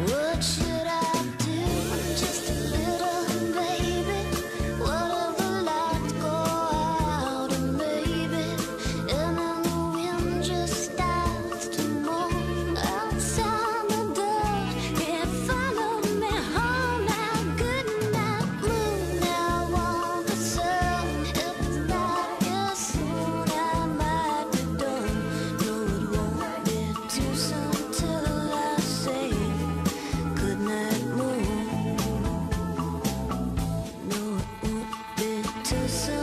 What's. Too soon.